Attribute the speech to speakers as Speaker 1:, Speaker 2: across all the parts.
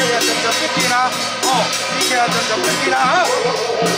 Speaker 1: 就必見啦，哦，呢嘅就就必見啦嚇。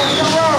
Speaker 1: Hey, you're